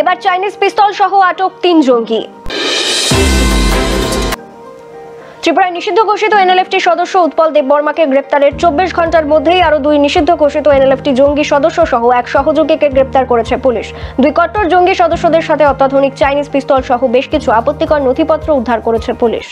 এবার চাইনিজ পিস্তল সহ আটক তিন জঙ্গি। ত্রিপুরায় নিষিদ্ধ ঘোষিত এনএলএফটি সদস্য উৎপল দেববর্মাকে গ্রেপ্তারের চব্বিশ ঘণ্টার মধ্যেই আরও দুই নিষিদ্ধ ঘোষিত এনএলএফটি জঙ্গি সদস্য সহ এক সহযোগীকে গ্রেপ্তার করেছে পুলিশ। দুই কট্টর জঙ্গি সদস্যদের সাথে অত্যাধুনিক চাইনিজ পিস্তল সহ বেশ কিছু আপত্তিকর নথিপত্র উদ্ধার করেছে পুলিশ।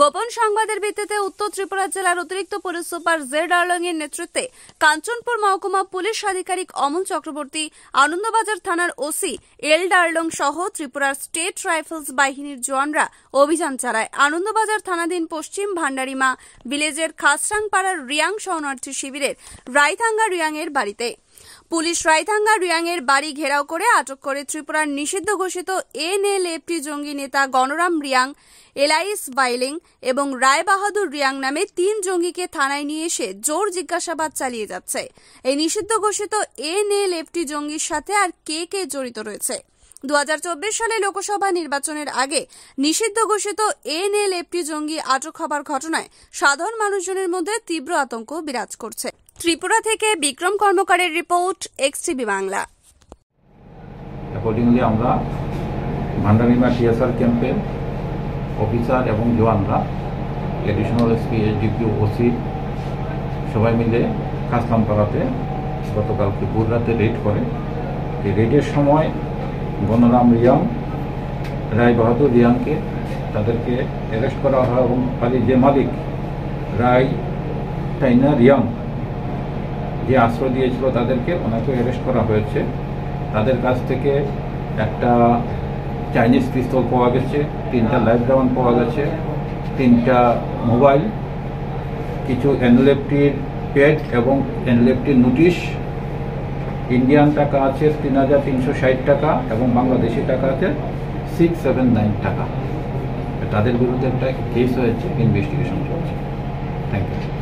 গোপন সংবাদের ভিত্তিতে উত্তর ত্রিপুরা জেলার অতিরিক্ত পুলিশ সুপার জেড আর্লং এর নেতৃত্বে কাঞ্চনপুর মহকুমা পুলিশ আধিকারিক অমল চক্রবর্তী, আনন্দবাজার থানার ওসি এল ডার্লং সহ ত্রিপুরার স্টেট রাইফেলস বাহিনীর জওয়ানরা অভিযান চালায়। আনন্দবাজার থানাধীন পশ্চিম ভান্ডারিমা ভিলেজের খাসরাংপাড়ার রিয়াং শরণার্থী শিবিরের রাইথাঙ্গা রিয়াং এর বাড়িতে। পুলিশ রায়থাঙ্গা রিয়াংয়ের বাড়ি ঘেরাও করে আটক করে ত্রিপুরার নিষিদ্ধ ঘোষিত এনএলএফটি জঙ্গি নেতা গণরাম রিয়াং, এলাইস বাইলিং এবং রায় বাহাদুর রিয়াং নামে তিন জঙ্গিকে থানায় নিয়ে এসে জোর জিজ্ঞাসাবাদ চালিয়ে যাচ্ছে। এই নিষিদ্ধ ঘোষিত এনএলএফটি জঙ্গির সাথে আর কে কে জড়িত রয়েছে? দু হাজার চব্বিশ সালে লোকসভা নির্বাচনের আগে নিষিদ্ধ ঘোষিত এনএলএফটি জঙ্গি আটক হবার ঘটনায় সাধারণ মানুষজনের মধ্যে তীব্র আতঙ্ক বিরাজ করছে। ত্রিপুরা থেকে Bikram কর্মকারের report XTV Bangla. Accordingly Bhandarima ভান্ডারিমা TSR ক্যাম্পের অফিসার এবং জওয়ানরা এডিশনাল এসপি এসডিপিও ওসি সবাই মিলে কাসলামপাড়াতে গতকালকে ভোর রাতে রেড করে। এই রেডের সময় গণরাম রিয়াং, রায় বাহাদুর রিয়াংকে তাদেরকে অ্যারেস্ট করা হয় এবং বাড়ির যে মালিক, রায় টাইনা রিয়াং, যে আশ্রয় দিয়েছিল তাদেরকে ওনাকে অ্যারেস্ট করা হয়েছে। তাদের কাছ থেকে একটা চাইনিজ পিস্তল পাওয়া গেছে, তিনটা লাইফ ডাউন পাওয়া গেছে, তিনটা মোবাইল কিছু এনলেফটির প্যাড এবং এনলেফটির নোটিশ ইন্ডিয়ান টাকা আছে তিন হাজার তিনশো ষাট টাকা এবং বাংলাদেশি টাকা আছে সিক্স সেভেন নাইন টাকা। তাদের বিরুদ্ধে একটা কেস হয়েছে ইনভেস্টিগেশন চলছে। Thank you